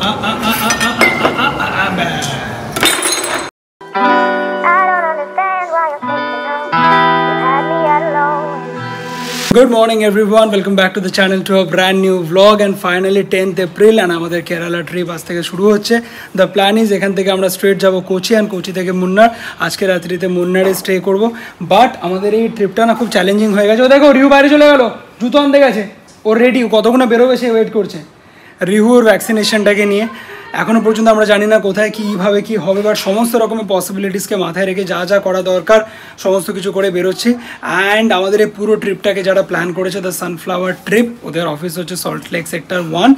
Good morning everyone welcome back to the channel to a brand new vlog and finally tenth April and আমাদের Kerala trip আজ থেকে শুরু হচ্ছে। The plan is এখান থেকে আমরা স্ট্রেট যাব কোচি অ্যান্ড কোচি থেকে মুন্নার আজকে রাত্রিতে মুন্নারে স্টে করব। বাট আমাদের এই ট্রিপটা না খুব চ্যালেঞ্জিং হয়ে গেছে। ও দেখো, রিউ বাইরে চলে গেল। জুতো আনতে গেছে। ওর রেডি কতক্ষণে বেরোবে সে ওয়েট করছে। রিহুর ভ্যাকসিনেশনটাকে নিয়ে। এখনও পর্যন্ত আমরা জানি না কোথায় কীভাবে কী হবে বা সমস্ত রকমের পসিবিলিটিসকে মাথায় রেখে যা যা করা দরকার, সমস্ত কিছু করে বেরোচ্ছি। অ্যান্ড আমাদের এই পুরো ট্রিপটাকে যারা প্ল্যান করেছে দ্য সানফ্লাওয়ার ট্রিপ ওদের অফিস হচ্ছে Salt Lake sector one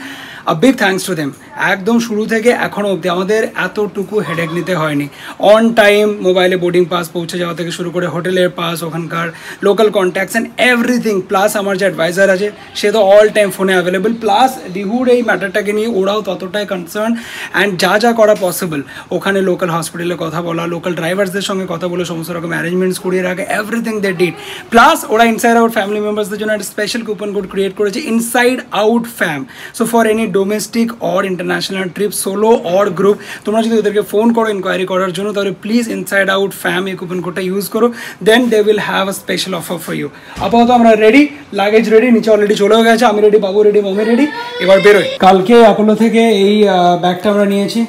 a big thanks to them একদম শুরু থেকে এখনও অবধি আমাদের এতটুকু হেডেক নিতে হয়নি। অন টাইম মোবাইলে বোর্ডিং পাস পৌঁছে যাওয়া থেকে শুরু করে হোটেলের পাস ওখানকার local contacts and everything plus আমার যে অ্যাডভাইজার আছে, সে তো অল টাইম ফোনে অ্যাভেলেবেল প্লাস রিহুর এই ম্যাটারটাকে নিয়ে ওরাও ততটাই কনসার্ন অ্যান্ড যা যা করা পসিবল ওখানে লোকাল হসপিটালে কথা বলা লোকাল ড্রাইভার্সদের সঙ্গে কথা বলে, সমস্ত রকম অ্যারেঞ্জমেন্টস করিয়ে রাখে এভরিথিং দে ডিড প্লাস ওরা ইনসাইড আউট ফ্যামিলি মেম্বার্সদের জন্য একটা স্পেশাল কুপন কোড ক্রিয়েট করেছে Inside Out fam so for any domestic or international trip solo or group তোমরা যদি ওদেরকে ফোন করো ইনকোয়ারি করার জন্য, তাহলে প্লিজ ইনসাইড আউট ফ্যাম এই কুপন কোডটা ইউজ করো then they will have a special offer for you আপাতত আমরা রেডি লাগেজ রেডি নিচে অলরেডি চলেও গেছে, আমি রেডি বাবু রেডি মমি রেডি এবার বেরোই। কালকে অ্যাপোলো থেকে এই ব্যাগটা আমরা নিয়েছি,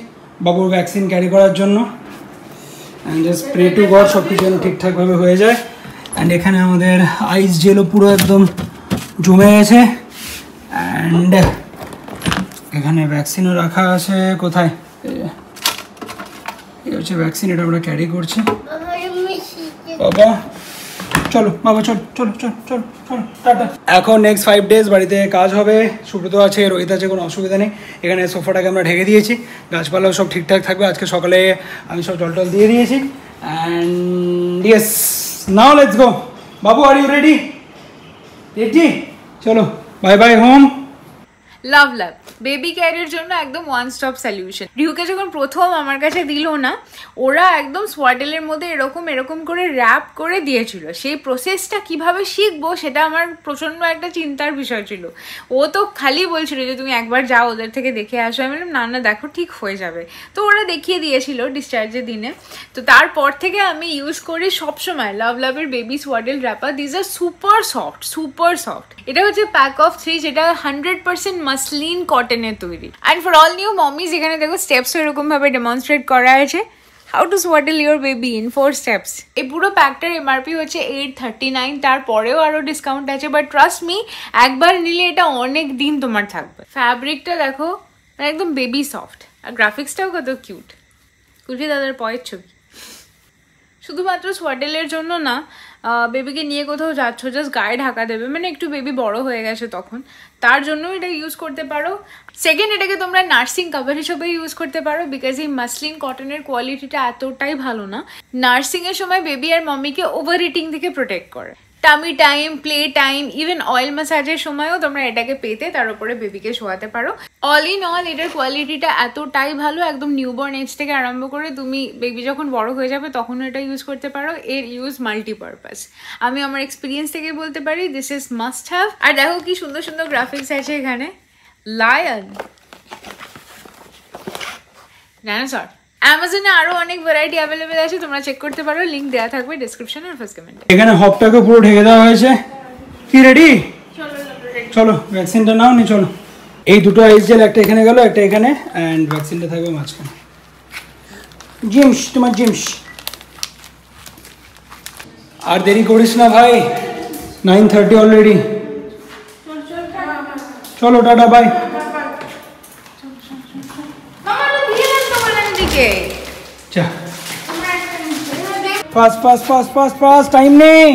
বাবুর ভ্যাকসিন ক্যারি করার জন্য। And just pray to God সব কিছু যেন ঠিকঠাকভাবে হয়ে যায়। অ্যান্ড এখানে আমাদের আইস জেলও পুরো একদম জমে গেছে অ্যান্ড এখানে ভ্যাকসিনও রাখা আছে, কোথায়? এই। হচ্ছে ভ্যাকসিন এটা আমরা ক্যারি করছি। বাবা, চলো বাবা, চলো চলো চলো চলো চলো, টাটা। এখন নেক্সট ফাইভ ডেজ বাড়িতে কাজ হবে, সুব্রত আছে, রোহিত আছে, কোনো অসুবিধা নেই। এখানে সোফাটাকে আমরা ঢেকে দিয়েছি, গাছপালাও সব ঠিকঠাক থাকবে। আজকে সকালে আমি সব জল টল দিয়ে দিয়েছি। And yes now let's go Babu are you ready ready চলো bye bye home love love baby কেয়ারের জন্য একদম ওয়ান স্টপ সলিউশন রিহুকে যখন প্রথম আমার কাছে দিল না, ওরা একদম সোয়াডেলের মধ্যে এরকম এরকম করে র্যাপ করে দিয়েছিল। সেই প্রসেসটা কীভাবে শিখব সেটা আমার প্রচণ্ড একটা চিন্তার বিষয় ছিল। ও তো খালি বলছিল যে, তুমি একবার যাও ওদের থেকে দেখে আসো। আমি বললাম, না না, দেখো, ঠিক হয়ে যাবে। তো ওরা দেখিয়ে দিয়েছিল ডিসচার্জের দিনে। তো তারপর থেকে আমি ইউজ করি সবসময় লাভ লাভের baby swaddle wrapper these are super soft super soft এটা হচ্ছে প্যাক অফ থ্রি যেটা হান্ড্রেড পার্সেন্ট মাসলিন কটনের তৈরি। And for all new mommies এখানে দেখো স্টেপস এরকম ভাবে ডেমনস্ট্রেট করা আছে। How to swaddle your baby in four steps এই পুরো প্যাকটার এমআরপি হচ্ছে এইট থার্টি নাইন তারপরেও আরও ডিসকাউন্ট আছে। বাট ট্রাস্ট মি একবার নিলে এটা অনেক দিন তোমার থাকবে। ফ্যাব্রিকটা দেখো মানে একদম বেবি সফট আর গ্রাফিক্সটাও কত কিউট কুলফি দাদার পয়ের ছবি। শুধুমাত্র সোয়াডেলের জন্য না বেবিকে নিয়ে কোথাও যাচ্ছ জাস্ট গায়ে ঢাকা দেবে মানে একটু বেবি বড় হয়ে গেছে তখন, তার জন্য এটা ইউজ করতে পারো। সেকেন্ড এটাকে তোমরা নার্সিং কাভার হিসেবে ইউজ করতে পারো বিকজ এই মাসলিন কটনের কোয়ালিটিটা এতটাই ভালো না। নার্সিংয়ের সময় বেবি আর মাম্মিকে ওভার ইটিং থেকে প্রোটেক্ট করে। Tummy time play time even oil ম্যাসাজের সময়ও তোমরা এটাকে পেতে, তার উপরে বেবিকে শোয়াতে পারো। অল ইন অল এটার কোয়ালিটিটা এতটাই ভালো, একদম নিউবর্ন এজ থেকে আরম্ভ করে তুমি বেবি যখন বড় হয়ে যাবে তখন এটা ইউজ করতে পারো। এর ইউজ মাল্টিপারপাস আমি আমার এক্সপিরিয়েন্স থেকে বলতে পারি দিস ইজ মাস্ট হ্যাভ আর দেখো কি সুন্দর সুন্দর গ্রাফিক্স আছে এখানে। লায়ন ডাইনোসর অ্যামাজনে আরও অনেক ভ্যারাইটি অ্যাভেলেবেল আছে, তোমরা চেক করতে পারো লিংক দেওয়া থাকবে ডিসক্রিপশন আর ফার্স্ট কমেন্টে এখানে হপটাকে পুরো ঢেকে দেওয়া হয়েছে। কি রেডি চলো ভ্যাকসিনটা নাও নি চলো। এই দুটো আইস জেল একটা এখানে গেল, একটা এখানে অ্যান্ড ভ্যাকসিনটা থাকবে মাঝখানে। জিমস, তোমার জিমস। আর দেরি করিস না ভাই নাইন থার্টি অলরেডি চলো, টাটা বাই দিকে চা fast fast fast fast fast time নেই।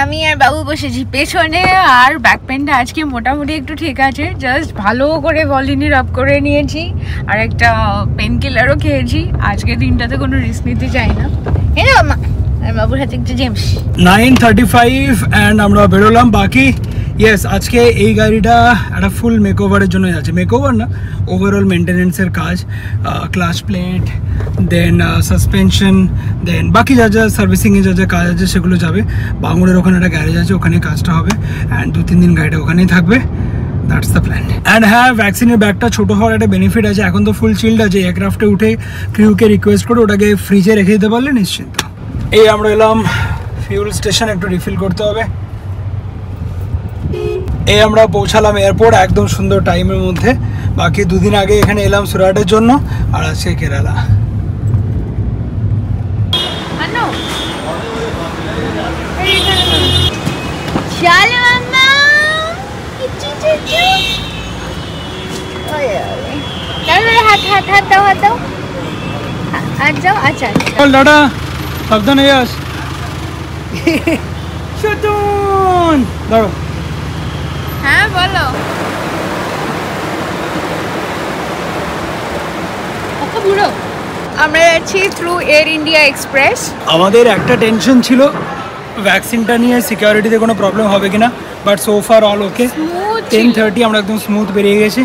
আমি আর বাবু বসেছি। পেছনে আর ব্যাক পেনটা আজকে মোটামুটি একটু ঠিক আছে। জাস্ট ভালো করে ভলিনি রাব করে নিয়েছি। আর একটা পেন কিলারও খেয়েছি। আজকে দিনটাতে কোনো রিস্ক নিতে চাই না। আর বাবুর হাতে একটু Gems nine thirty five and আমরা বেরোলাম। বাকি ইয়েস আজকে এই গাড়িটা একটা ফুল মেকওভারের জন্য যাচ্ছে মেকওভার না ওভারঅল মেনটেনেন্সের কাজ clutch plate then suspension then বাকি যা যা সার্ভিসিংয়ে যা যা কাজ আছে সেগুলো যাবে। বাঙুরের ওখানে একটা গ্যারেজ আছে, ওখানে কাজটা হবে। অ্যান্ড দু, তিন দিন গাড়িটা ওখানেই থাকবে। দ্যাটস দ্য প্ল্যান অ্যান্ড হ্যাঁ ভ্যাকসিনের ব্যাগটা ছোটো হওয়ার একটা বেনিফিট আছে। এখন তো ফুল চিল্ড আছে। এয়ারক্রাফটে উঠে ক্রিউকে রিকোয়েস্ট করে ওটাকে ফ্রিজে রেখে দিতে পারলে নিশ্চিন্ত। এই আমরা এলাম ফিউল স্টেশন একটু রিফিল করতে হবে। এই আমরা পৌঁছালাম এয়ারপোর্ট একদম সুন্দর টাইমের মধ্যে। বাকি দুদিন আগে এখানে এলাম সুরাটের জন্য আর আজকে কেরালা। দাও হাত যাও আচ্ছা আচ্ছা। দাদা সাবধানে ধরো হ্যাঁ বলো। বুড়ো আমরা যাচ্ছি থ্রু এয়ার ইন্ডিয়া এক্সপ্রেস আমাদের একটা টেনশন ছিল ভ্যাকসিনটা নিয়ে সিকিউরিটিতে কোনো প্রবলেম হবে কিনা but so far all okay ten thirty আমরা একদম স্মুথ বেরিয়ে গেছি।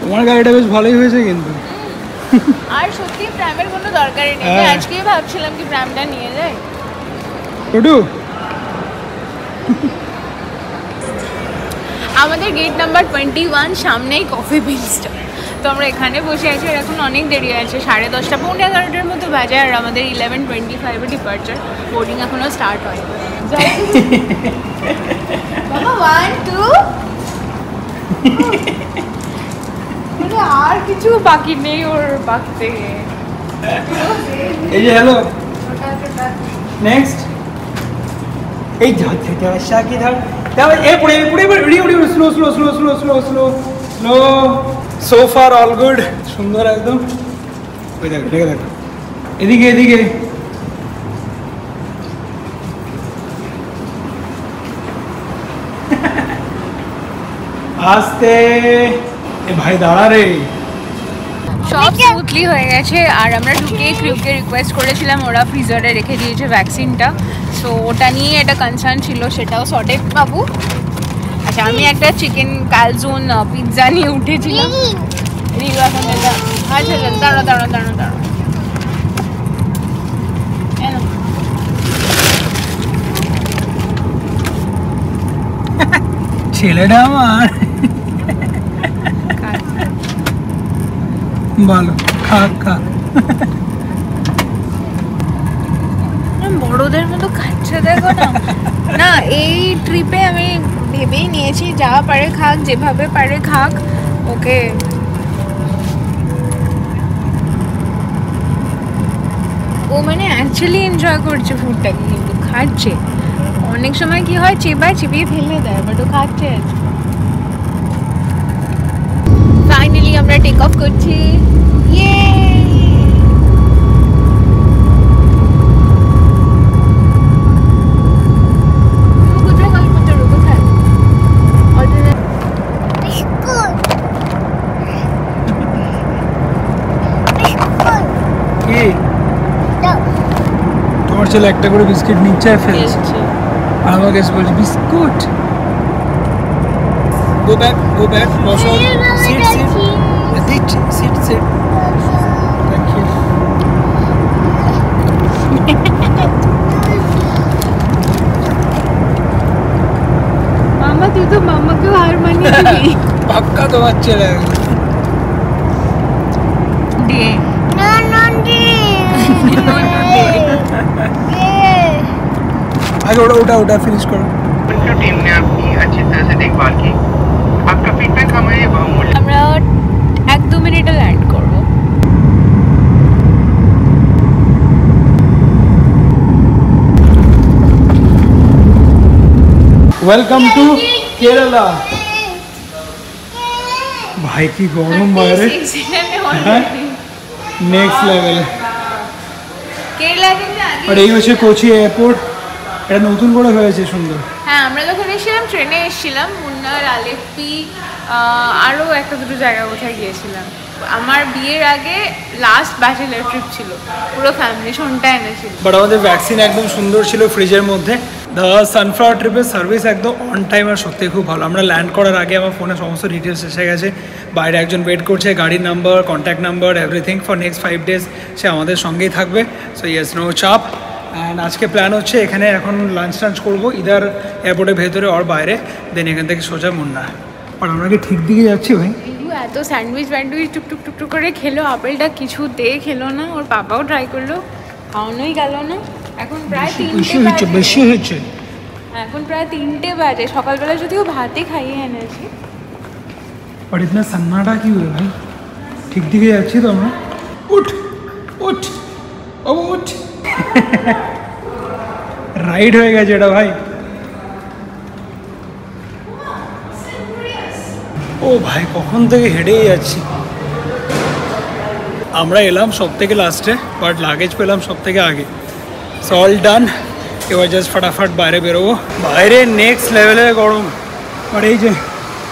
তোমার গাড়িটা বেশ ভালোই হয়েছে কিন্তু। আর সত্যি প্র্যামের কোনো দরকারই নেই। আমি হ্যাঁ। আজকেই ভাবছিলাম কি প্র্যামটা নিয়ে যাই। টুটু আমাদের গেট নাম্বার টোয়েন্টি ওয়ান সামনেই কফি বিলসটা তো আমরা এখানে বসে আছি আর এখন অনেক দেরি আছে সাড়ে দশটা পৌনে এগারোটার মতো বাজে আর আমাদের ইলেভেন টোয়েন্টি ফাইভে ডিপার্চার বোর্ডিং এখনও স্টার্ট হয় বাবা ওয়ান টু আর কিছু বাকি নেই ওর বাঁকতে এই যে হ্যালো নেক্সট এই ধর থেকে আসা কি ধর। তারপর এ পড়ে পড়ে পড়ে উড়ি উড়ি slow slow slow slow slow slow slow so far all good সুন্দর একদম। ওই দেখো, দেখে দেখো। এদিকে এদিকে। আস্তে। এ ভাই, দাঁড়া রে। সব স্মুথলি হয়ে গেছে। আর আমরা ঢুকে ক্রিউকে রিকোয়েস্ট করেছিলাম ওরা ফ্রিজারে রেখে দিয়েছে ভ্যাকসিনটা সো ওটা নিয়ে একটা কনসার্ন ছিল সেটাও সর্টেড বাবু আচ্ছা আমি একটা চিকেন কালজুন পিৎজা নিয়ে উঠেছিলাম। রিল। এখন আচ্ছা আচ্ছা দাঁড়ো দাঁড়ো দাঁড়ো দাঁড়ো ছেলেটা আমার। ভালো খাক খাক বড়দের মতো খাচ্ছে, দেখো না। এই ট্রিপে আমি ভেবেই নিয়েছি, যা পারে খাক, যেভাবে পারে খাক, ওকে। ও মানে অ্যাকচুয়ালি এনজয় করছে ফুডটাকে কিন্তু খাচ্ছে। অনেক সময় কি হয়, চেবায় চেপিয়ে ফেলে দেয় বাট ও খাচ্ছে। ফাইনালি আমরা টেক অফ করছি ইয়ে কোথায় গল্প তোর কোথায় অর্ডিনারি Biscuit. Biscuit. কি No. তোমার ছেলে একটা করে বিস্কিট নিচ্ছে আর ফেলছে আর আমাকে এসে বলছে biscuit? Go back go back বসো। সিট সিট দিচ্ছি সিট সিট থ্যাংক ইউ মামা তুই তো মামাকেও হার মানিয়ে পাক্কা তোমার ছেলে। দিয়ে। No, no, আগে ওটা ওটা ওটা ফিনিশ করো जो टीम ने आपकी अच्छी तरह से देखभाल की आपका फीडबैक हमारे बहुमूल्य আমরা এক দু মিনিটে ল্যান্ড করবো ওয়েলকাম টু কেরালা ভাই কি গরম বাইরে হ্যাঁ নেক্সট লেভেল কেরালা কিন্তু আগে আর এই হচ্ছে কোচি এয়ারপোর্ট এটা নতুন করে হয়েছে সুন্দর। হ্যাঁ আমরা যখন এসেছিলাম ট্রেনে এসেছিলাম মুন্নার আলেপি আরও একটা দুটো জায়গা কোথায় গিয়েছিলাম। আমার বিয়ের আগে লাস্ট ব্যাচেলার ট্রিপ ছিল। পুরো ফ্যামিলি সনটা এনেছিল। বাট আমাদের ভ্যাকসিন একদম সুন্দর ছিল ফ্রিজের মধ্যে। দ্য সানফ্লাওয়ার ট্রিপের সার্ভিস একদম অন টাইম আর সত্যি খুব ভালো। আমরা ল্যান্ড করার আগে আমার ফোনে সমস্ত ডিটেলস এসে গেছে। বাইরে একজন ওয়েট করছে গাড়ির number contact number everything for next five days সে আমাদের সঙ্গেই থাকবে। সো ইয়েস নো চাপ অ্যান্ড আজকে প্ল্যান হচ্ছে এখানে এখন লাঞ্চ টাঞ্চ করবো ইদার এয়ারপোর্টের ভেতরে ওর বাইরে দেন এখান থেকে সোজা মুন্না আর আমরা কি ঠিক দিকে যাচ্ছি ভাই ইউ এত স্যান্ডউইচ ফ্যান্ডউইচ টুক টুক টুক টুক করে খেলো আপেলটা কিছুতে খেলো না ওর পাপাও ট্রাই করলো খাওয়ানোই গেল না এখন প্রায় বেশি তিনটে হচ্ছে বাজে। বেশি হচ্ছে এখন প্রায় তিনটে বাজে সকালবেলা যদিও ভাতে খাইয়ে এনেছি और इतना सन्नाटा क्यों है भाई ঠিক দিকে যাচ্ছি তো আমরা উঠ উঠ ও উঠ রাইড হয়ে গেছে এটা ভাই। ও ভাই, কখন থেকে হেঁটেই যাচ্ছি। আমরা এলাম সব থেকে লাস্টে বাট লাগেজ পেলাম সব থেকে আগে অল ডান এবার জাস্ট ফটাফট বাইরে বেরোবো। বাইরে নেক্সট লেভেলে গরম। আর এই যে,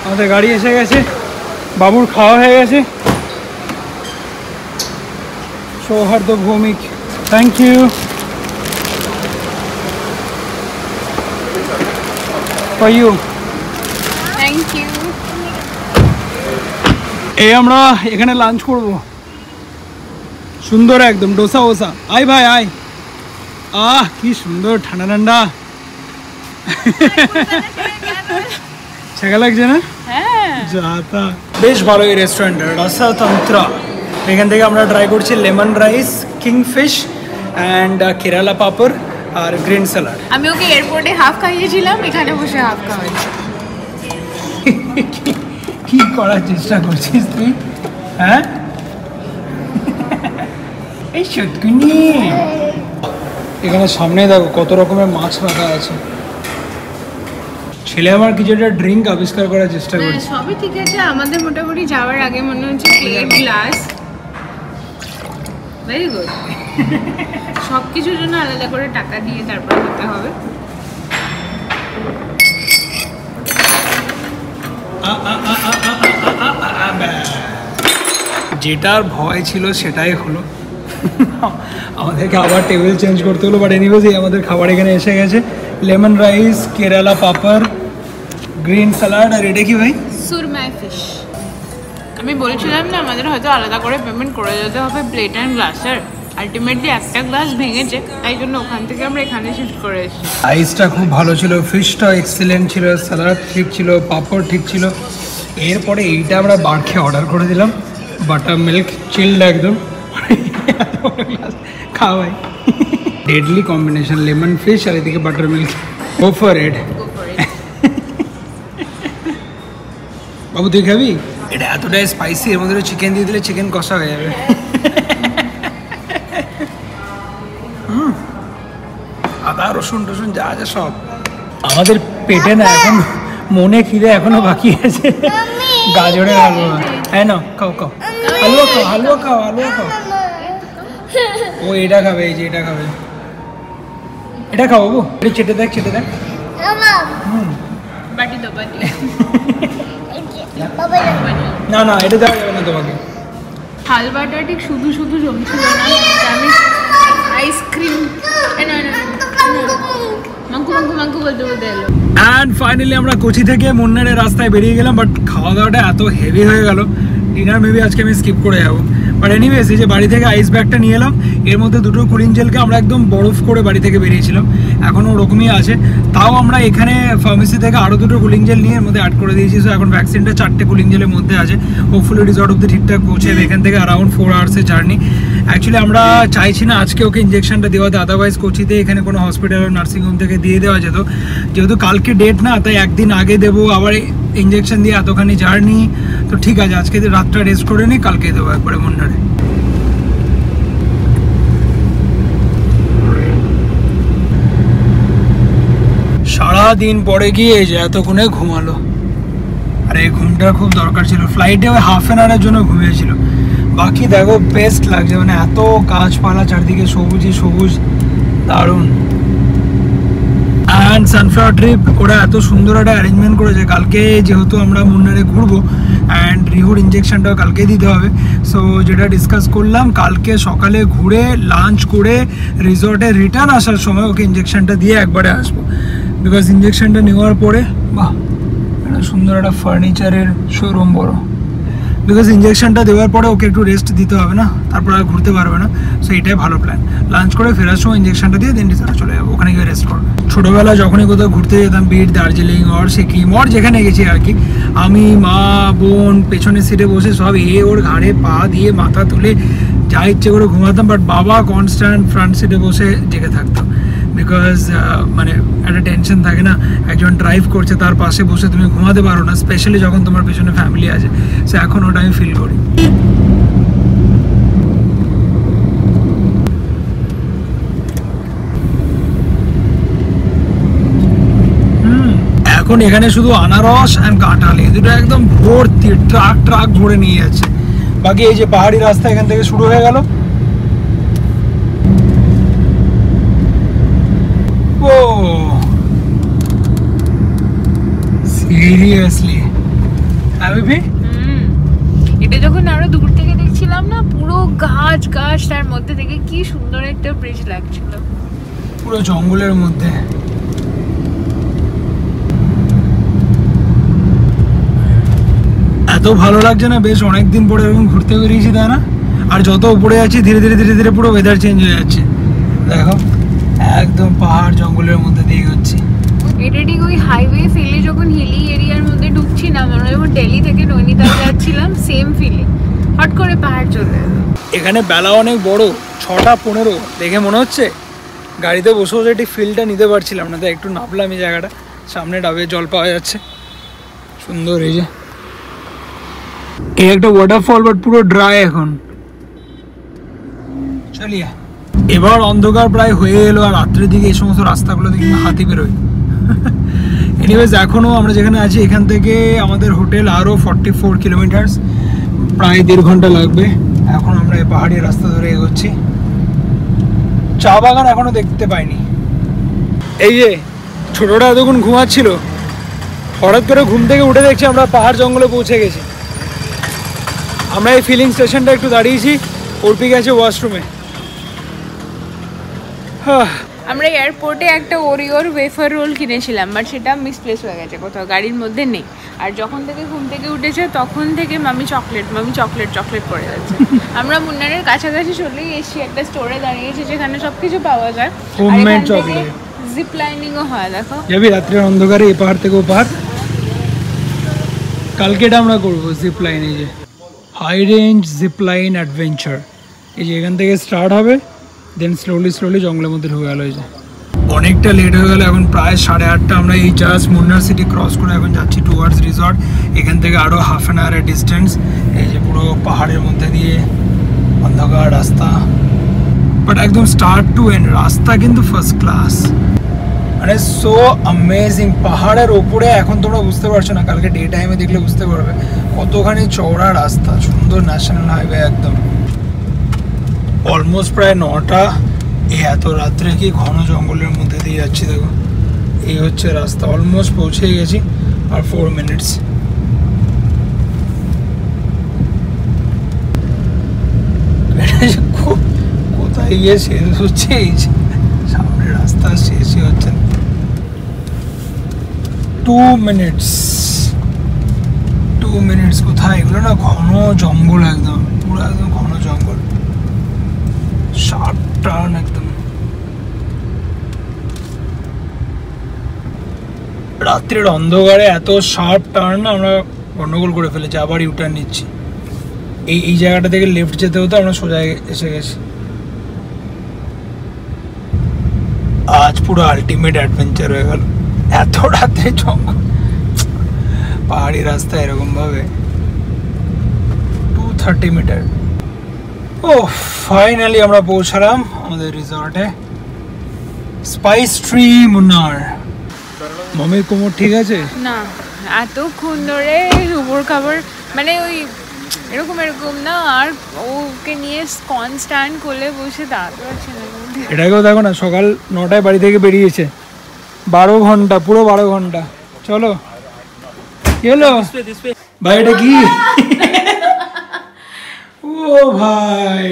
আমাদের গাড়ি এসে গেছে। বাবুর খাওয়া হয়ে গেছে। Sauhardya Bhowmik. Thank you for you thank you এই আমরা এখানে লাঞ্চ করব। সুন্দর একদম ডোসা ওসা। আয় ভাই আয়। আহ কি সুন্দর ঠান্ডা ঠান্ডা। ছেঁকা লাগছে না? হ্যাঁ। যাতা বেশ ভালো এই রেস্টুরেন্ট রসাতন্ত্রা এখান থেকে আমরা ট্রাই করছি lemon rice kingfish and Kerala পাপড় আর গ্রিন স্যালাড আমি ওকে এয়ারপোর্টে হাফ খাইয়েছিলাম এখানে বসে হাফ খাওয়াচ্ছি কি করার চেষ্টা করছিস তুই? হ্যাঁ? এই সত্যি এখানে সামনে দেখো কত রকমের মাছ রাখা আছে। ছেলে আমার কিছু একটা ড্রিঙ্ক আবিষ্কার করার চেষ্টা করছে। সবই ঠিক আছে আমাদের মোটামুটি যাওয়ার আগে মনে হচ্ছে প্লেট গ্লাস ভেরি গুড সব কিছুর জন্য আলাদা করে টাকা দিয়ে তারপর দিতে হবে। যেটার ভয় ছিল সেটাই হলো। আমাদেরকে আবার টেবিল চেঞ্জ করতে হলো বাট এনিওয়েজ এই আমাদের খাবার এখানে এসে গেছে। লেমন রাইস কেরালা পাপড় গ্রিন স্যালাড আর এটা কি ভাই? সুরমাই ফিশ আমি বলছিলাম না আমাদের হয়তো আলাদা করে পেমেন্ট করে যেতে হবে প্লেট অ্যান্ড গ্লাসের আলটিমেটলি একটা গ্লাস ভেঙেছে তাই জন্য ওখান থেকে আমরা এখানে শিফট করে এসেছি। রাইসটা খুব ভালো ছিল ফিশটা এক্সিলেন্ট ছিল স্যালাড ঠিক ছিল পাপড় ঠিক ছিল। এরপরে এইটা আমরা বার খেয়ে অর্ডার করে দিলাম বাটার মিল্ক চিল্ড একদম। খাওয়াই। ডেডলি কম্বিনেশন লেমন ফিশ আর এদিকে butter milk go for it Go for it. বাবু তুই খাবি? এটা এতটাই স্পাইসি এর মধ্যে চিকেন দিয়ে দিলে চিকেন কষা হয়ে যাবে। হুম। আদা রসুন টসুন যা যা সব। আমাদের পেটে না এখন মনে খিদে এখনও বাকি আছে। গাজরের হালুয়া হ্যাঁ না খাও খাও। হালুয়া খাও হালুয়া খাও হালুয়া খাও। ও এটা খাবে এই যে এটা খাবে। এটা খাও বাবু। এটা চেটে দেখ চেটে দেখ। হুম। বাটি দো বাটি। না না এটা দেওয়া যাবে না তোমাকে। হালুয়াটা ঠিক শুধু শুধু জমছিল না আমি আইসক্রিম অ্যান্ড ফাইনালি আমরা কোচি থেকে মুন্নারের রাস্তায় বেরিয়ে গেলাম বাট খাওয়া দাওয়াটা এত হেভি হয়ে গেল ডিনার মেবি আজকে আমি স্কিপ করে যাব। বাট এনিওয়েজ এই যে বাড়ি থেকে আইস ব্যাগটা নিয়ে এলাম এর মধ্যে দুটো কুলিং জেলকে আমরা একদম বরফ করে বাড়ি থেকে বেরিয়েছিলাম। এখনও ওরকমই আছে। তাও আমরা এখানে ফার্মেসি থেকে আরও দুটো কুলিং জেল নিয়ে এর মধ্যে অ্যাড করে দিয়েছি। সো এখন ভ্যাকসিনটা চারটে কুলিং জেলের মধ্যে আছে। হোপফুলি রিসর্ট অব্দি ঠিকঠাক পৌঁছেবে এখান থেকে অ্যারাউন্ড ফোর আওয়ার্সের জার্নি অ্যাকচুয়ালি আমরা চাইছি না আজকে ওকে ইঞ্জেকশনটা দেওয়াতে। আদারওয়াইজ কোচিতে এখানে কোনো হসপিটাল নার্সিংহোম থেকে দিয়ে দেওয়া যেত। যেহেতু কালকে ডেট না তাই একদিন আগে দেবো। আবার ইঞ্জেকশন দিয়ে এতখানি জার্নি তো ঠিক আছে আজকে রাতটা রেস্ট করে নিই কালকে দেবো একবারে মুন্নারে সারা দিন পরে গিয়ে এই যে এতক্ষণে ঘুমালো। আর, এই ঘুমটা খুব দরকার ছিল। ফ্লাইটে ওই হাফ অ্যান আওয়ারের জন্য ঘুমিয়েছিল। বাকি দেখো বেস্ট লাগছে। মানে এত গাছপালা, চারদিকে সবুজই সবুজ, দারুণ। অ্যান্ড সানফ্লাওয়ার ট্রিপ ওরা এত সুন্দর একটা অ্যারেঞ্জমেন্ট করেছে। কালকে যেহেতু আমরা মুন্নারে ঘুরবো অ্যান্ড রিহুর ইঞ্জেকশনটাও কালকে দিতে হবে। সো যেটা ডিসকাস করলাম, কালকে সকালে ঘুরে লাঞ্চ করে রিসর্টে রিটার্ন আসার সময় ওকে ইঞ্জেকশনটা দিয়ে একবারে আসব। বিকজ ইঞ্জেকশনটা নেওয়ার পরে, বাহ, একটা সুন্দর একটা ফার্নিচারের শোরুম বড়। বিকজ ইঞ্জেকশনটা দেওয়ার পরে ওকে একটু রেস্ট দিতে হবে না, তারপর আর ঘুরতে পারবে না। সো এটাই ভালো প্ল্যান লাঞ্চ করে ফেরার সময় ইঞ্জেকশনটা দিয়ে দেন রিসর্টে চলে যাব, ওখানে গিয়ে রেস্ট করবে। ছোটোবেলায় যখনই কোথাও ঘুরতে যেতাম be it Darjeeling or Sikkim or যেখানে গেছি আর কি, আমি, মা, বোন, পেছনের সিটে বসে সব এ, ওর ঘাড়ে পা দিয়ে মাথা তুলে যা ইচ্ছে করে ঘুমাতাম বাট বাবা কনস্ট্যান্ট ফ্রন্ট সিটে বসে জেগে থাকতো। বিকজ মানে একটা টেনশন থাকে না। একজন ড্রাইভ করছে, তার পাশে বসে তুমি ঘুমাতে পারো না স্পেশালি যখন তোমার পেছনে ফ্যামিলি আছে। সে এখন ওটা আমি ফিল করি। এখন এখানে শুধু আনারস অ্যান্ড কাঁঠাল দুটো একদম ভর্তি ট্রাক ট্রাক ভরে নিয়ে যাচ্ছে। বাকি এই যে পাহাড়ি রাস্তা এখান থেকে শুরু হয়ে গেল ও সিরিয়াসলি আমি ভি এটা যখন আরও দূর থেকে দেখছিলাম না পুরো গাছ গাছ তার মধ্যে থেকে কি সুন্দর একটা ব্রিজ লাগছিল। পুরো জঙ্গলের মধ্যে। এত ভালো লাগছে না বেশ অনেকদিন পরে এরকম ঘুরতে বেরিয়েছি তাই না? আর যত উপরে যাচ্ছি ধীরে ধীরে ধীরে ধীরে পুরো ওয়েদার চেঞ্জ হয়ে যাচ্ছে। দেখো একদম পাহাড় জঙ্গলের মধ্যে দিয়ে হচ্ছে এটা ঠিক ওই হাইওয়ে ফেলে যখন হিলি এরিয়ার মধ্যে ঢুকছিলাম আমরা যখন দিল্লি থেকে নৈনিতাল যাচ্ছিলাম সেম ফিলিং হট করে পাহাড় চলে এখানে বেলা অনেক বড়, ছটা পনেরো। দেখে মনে হচ্ছে গাড়িতে বসে বসে একটি ফিলটা নিতে পারছিলাম না, তাই একটু নামলাম এই জায়গাটা। সামনে ডাবে জল পাওয়া যাচ্ছে। সুন্দর এই যে। এই একটা ওয়াটারফল বাট পুরো ড্রাই এখন। চলিয়ে। এবার অন্ধকার প্রায় হয়ে এলো, আর রাত্রের দিকে এই সমস্ত রাস্তাগুলো কিন্তু হাতি বেরোয়। এনিওয়েজ এখনও আমরা যেখানে আছি, এখান থেকে আমাদের হোটেল আরও ফর্টি ফোর কিলোমিটার্স প্রায় দেড় ঘণ্টা লাগবে। এখন আমরা এই পাহাড়ি রাস্তা ধরে এগোচ্ছি। চা বাগান এখনও দেখতে পাইনি। এই যে ছোটোটা এতক্ষণ ঘুমাচ্ছিল। হঠাৎ করে ঘুম থেকে উঠে দেখছি আমরা পাহাড় জঙ্গলে পৌঁছে গেছি। আমরা এই ফিলিং স্টেশনটা একটু দাঁড়িয়েছি অর্পি গেছে ওয়াশরুমে হ্যাঁ আমরা এয়ারপোর্টে একটা ওরিওর ওয়েফার রোল কিনেছিলাম বাট সেটা মিসপ্লেস হয়ে গেছে কোথাও গাড়ির মধ্যে নেই। আর যখন থেকে ঘুম থেকে উঠেছে তখন থেকে মামি চকলেট মামি চকলেট চকলেট করে যাচ্ছে। আমরা মুন্নারের কাছাকাছি চলেই এসেছি একটা স্টোরে দাঁড়িয়েছি যেখানে সব কিছু পাওয়া যায়। Homemade chocolate. জিপ লাইনিংও হয় দেখো। যাবি রাত্রের অন্ধকারে এই পাহাড় থেকে ও পাহাড়। কালকে এটা আমরা করব জিপ লাইন এই যে। High range zip line adventure এই যে এখান থেকে স্টার্ট হবে। দেন স্লোলি স্লোলি জঙ্গলের মধ্যে ঢুকে গেল যে। অনেকটা লেট হয়ে গেল, এখন প্রায় সাড়ে আটটা। আমরা এই জাস্ট মুন্নার সিটি ক্রস করে এখন যাচ্ছি টুয়ার্ডস রিসর্ট এখান থেকে আরও হাফ অ্যান আওয়ারের ডিস্টেন্স এই যে পুরো পাহাড়ের মধ্যে দিয়ে অন্ধকার রাস্তা। বাট একদম স্টার্ট টু এন্ড রাস্তা কিন্তু ফার্স্ট ক্লাস মানে সো অ্যামেজিং পাহাড়ের ওপরে এখন তোমরা বুঝতে পারছ না, কালকে ডে টাইমে দেখলে বুঝতে পারবে। কতখানি চওড়া রাস্তা, সুন্দর ন্যাশনাল হাইওয়ে একদম। অলমোস্ট প্রায় নটা এই এত রাত্রে কি ঘন জঙ্গলের মধ্যে দিয়ে যাচ্ছি দেখো এই হচ্ছে রাস্তা অলমোস্ট পৌঁছে গেছি আর ফোর মিনিটস কোথায় গিয়ে শেষ হচ্ছে এই যে সামনে রাস্তা শেষই হচ্ছে টু মিনিটস টু মিনিটস কোথায় এগুলো না ঘন জঙ্গল একদম পুরো একদম ঘন জঙ্গল শার্প টার্ন একদম। রাত্রের অন্ধকারে এত শার্প টার্ন আমরা গন্ডগোল করে ফেলেছি, আবার ইউটার্ন নিচ্ছি। এই এই জায়গাটা থেকে লেফট যেতে হতো, আমরা সোজা এসে গেছি। আজ পুরো আলটিমেট অ্যাডভেঞ্চার হয়ে গেল। এত রাত্রে জঙ্গল, পাহাড়ি রাস্তা এরকম ভাবে টু থার্টি মিটার ও ফাইনালি আমরা পৌঁছালাম আমাদের রিসর্টে স্পাইস ট্রি মুন্নার মমির কোমর ঠিক আছে? না এতক্ষণ ধরে উপর খাবার মানে ওই এরকম এরকম না আর ওকে নিয়ে কনস্ট্যান্ট করলে বসে দাঁড়াতে পারছি না এটাকেও দেখো না সকাল নটায় বাড়ি থেকে বেরিয়েছে। বারো ঘণ্টা পুরো বারো ঘণ্টা। চলো। হলো? ভাই এটা কি? ও ভাই।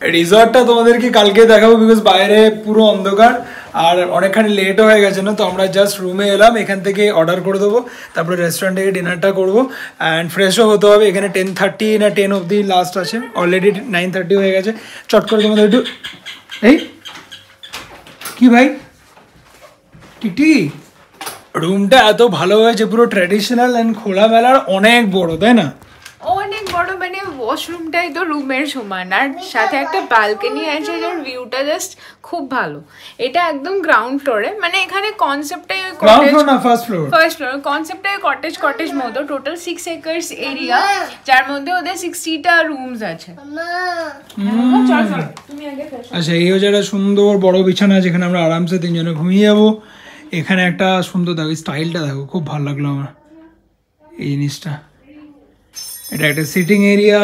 রিসর্টটা তোমাদেরকে কালকে দেখাবো বিকজ বাইরে পুরো অন্ধকার আর অনেকখানি লেটও হয়ে গেছে না তো আমরা জাস্ট রুমে এলাম এখান থেকে অর্ডার করে দেবো তারপরে রেস্টুরেন্ট থেকে ডিনারটা করব অ্যান্ড ফ্রেশও হতে হবে এখানে টেন থার্টি না টেন অবধি লাস্ট আছে অলরেডি নাইন থার্টি হয়ে গেছে। চট করে তোমাদের একটু এই কি ভাই? টিকটিকি রুমটা এত ভালো হয়েছে পুরো ট্র্যাডিশনাল অ্যান্ড খোলামেলার অনেক বড় তাই না? অনেক বড় মানে ওয়াশরুমটাই তো রুমের সমান। আর সাথে একটা ব্যালকনি আছে যার ভিউটা জাস্ট খুব ভালো। এটা একদম গ্রাউন্ড ফ্লোরে মানে এখানে কনসেপ্টটাই ওই cottage first floor first floor কনসেপ্টটাই cottage cottage মতো টোটাল সিক্স একর্স এরিয়া যার মধ্যে ওদের সিক্সটিটা রুমস আছে। আচ্ছা এই হচ্ছে একটা সুন্দর বড় বিছানা যেখানে আমরা আরামসে তিনজনে ঘুমিয়ে যাব। এখানে একটা সুন্দর দেখো স্টাইলটা দেখো, খুব ভালো লাগল আমার, এই জিনিসটা। এটা একটা সিটিং এরিয়া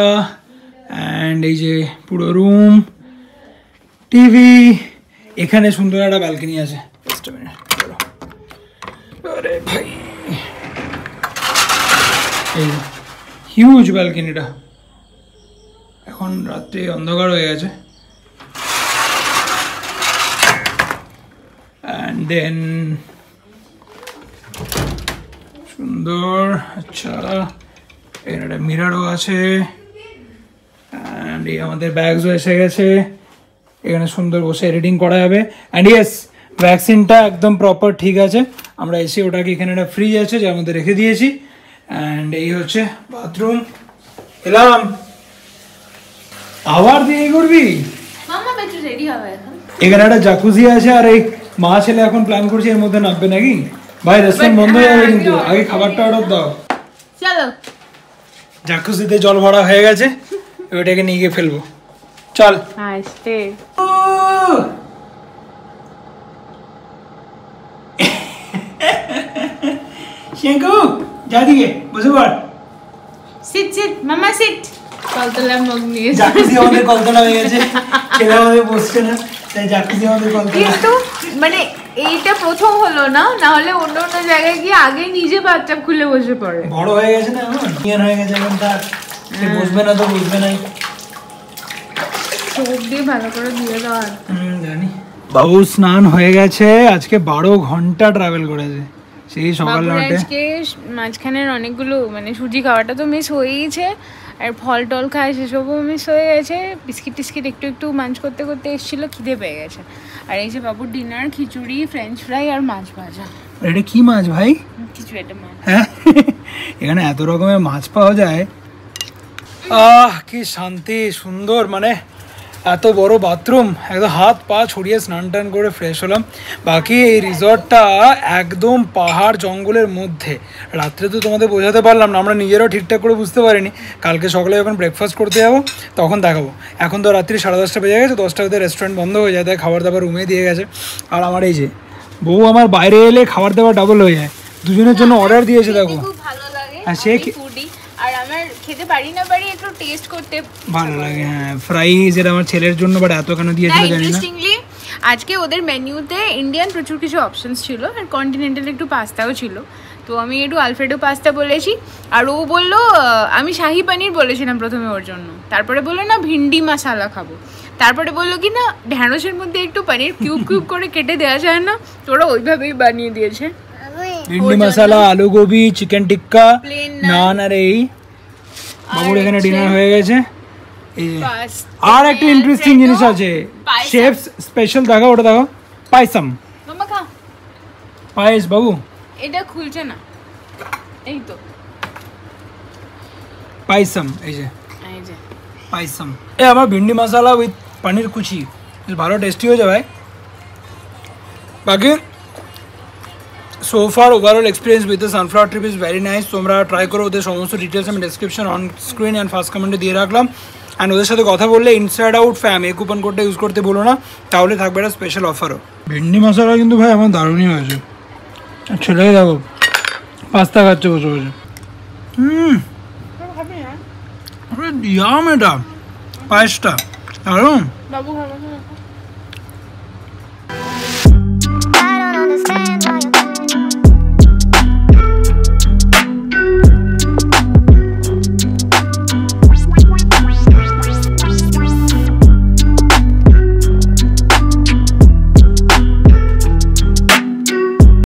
অ্যান্ড এই যে পুরো রুম টিভি এখানে সুন্দর একটা ব্যালকনি আছে। আরে ভাই। এই হিউজ ব্যালকনিটা এখন রাত্রে অন্ধকার হয়ে গেছে অ্যান্ড দেন। সুন্দর আচ্ছা। এখানে একটা মিরারও আছে। অ্যান্ড এই আমাদের ব্যাগসও এসে গেছে। এখানে সুন্দর বসে এডিটিং করা যাবে। অ্যান্ড ইয়েস ভ্যাকসিনটা একদম প্রপার ঠিক আছে। আমরা এসে ওটাকে এখানে একটা ফ্রিজ আছে যার মধ্যে রেখে দিয়েছি। অ্যান্ড এই হচ্ছে বাথরুম এলাম। আবার দিয়ে করবি? এখানে। একটা জাকুজি আছে আর এই মা ছেলে এখন প্ল্যান করছে এর মধ্যে নামবে নাকি? ভাই রেস্টুরেন্ট বন্ধ হয়ে যাবে কিন্তু। আগে খাবারটা অর্ডার দাও। চলো। জাকুজিতে জল ভরা হয়ে গেছে ওইটাকে নিয়ে গিয়ে ফেলব। চল। আসতে শেঙ্কু যা দিকে বসে পড়। সিট সিট মামা সিট কলতলা মগ নিয়ে। জাকুজি আমাদের কলতলা হয়ে গেছে। ছেলে আমাদের বসছে না তাই জাকুজি আমাদের কলতলা। কিন্তু মানে এইটা প্রথম হলো না? না হলে অন্য অন্য জায়গায় গিয়ে আগে নিজে বাচ্চা খুলে বসে পড়ে। বড় হয়ে গেছে না এখন? নিয়ন হয়ে গেছে এখন তার। সে বসবে না তো বসবে নাই। চোখ দিয়ে ভালো করে দিয়ে হুম, জানি। বাবু স্নান হয়ে গেছে। আজকে বারো ঘণ্টা ট্রাভেল করেছে। সেই সকাল আজকে মাঝখানের অনেকগুলো মানে সুজি খাওয়াটা তো মিস হয়েইছে। আর ফল টল খায় সেসবও মিস হয়ে গেছে। বিস্কিট টিস্কিট একটু একটু মাঞ্চ করতে করতে এসেছিল খিদে পেয়ে গেছে। আর এই যে বাবুর ডিনার খিচুড়ি ফ্রেঞ্চ ফ্রাই আর মাছ ভাজা। এটা কি মাছ ভাই? কিছু একটা মাছ। হ্যাঁ? এখানে এত রকমের মাছ পাওয়া যায়। আহ কি শান্তি সুন্দর মানে এত বড় বাথরুম একদম হাত পা ছড়িয়ে স্নান টান করে ফ্রেশ হলাম। বাকি এই রিসর্টটা একদম পাহাড় জঙ্গলের মধ্যে। রাত্রে তো তোমাদের বোঝাতে পারলাম না আমরা নিজেরাও ঠিকঠাক করে বুঝতে পারিনি। কালকে সকালে যখন ব্রেকফাস্ট করতে যাব তখন দেখাবো। এখন তো রাত্রি সাড়ে দশটা বেজে গেছে দশটা ওদের রেস্টুরেন্ট বন্ধ হয়ে যায় তাই খাবার দাবার রুমে দিয়ে গেছে। আর আমার এই যে বউ আমার বাইরে এলে খাবার দাবার ডাবল হয়ে যায়। দুজনের জন্য অর্ডার দিয়েছে দেখো। আর সে আমার খেতে পারি না পারি একটু টেস্ট করতে ভালো লাগে হ্যাঁ। ফ্রাই যেটা আমার ছেলের জন্য বাট এত কেন দিয়েছিল জানি না। আজকে ওদের মেনুতে ইন্ডিয়ান প্রচুর কিছু অপশনস ছিল আর কন্টিনেন্টাল একটু পাস্তাও ছিল। তো আমি একটু আলফ্রেডো পাস্তা বলেছি আর ও বলল আমি শাহি পানির বলেছিলাম প্রথমে ওর জন্য। তারপরে বলল না ভিন্ডি মশালা খাব। তারপরে বলল কি না ঢ্যাঁড়সের মধ্যে একটু পানির কিউব কিউব করে কেটে দেওয়া যায় না? তোরা ওইভাবেই বানিয়ে দিয়েছে। ভিন্ডি মশলা আলু গোবি চিকেন টিক্কা নান আর এই বাবুর এখানে ডিনার হয়ে গেছে। আর একটা ইন্টারেস্টিং জিনিস আছে। শেফ স্পেশাল দেখো ওটা দেখো পায়সাম পায়েস বাবু। এটা খুলছে না। এই তো। পায়সাম এই যে। পায়সাম এ আমার ভিন্ডি মশলা উইথ পনির কুচি। ভালো টেস্টি হয়েছে ভাই বাকি so far overall experience with the Sunflower Trip is very nice তোমরা ট্রাই করো ওদের সমস্ত ডিটেলস আমি description on screen and first কমেন্টে দিয়ে রাখলাম। অ্যান্ড ওদের সাথে কথা বললে ইনসাইড আউট ফ্যাম এই কুপন কোডটা ইউজ করতে বলো না। তাহলে থাকবে একটা স্পেশাল অফারও ভিন্ডি মশলা কিন্তু ভাই আমার দারুণই হয়েছে। ছেলেকে দেখো পাস্তা খাচ্ছে বসে বসে। হুম। ইয়াম এটা। পায়েসটা। দারুণ।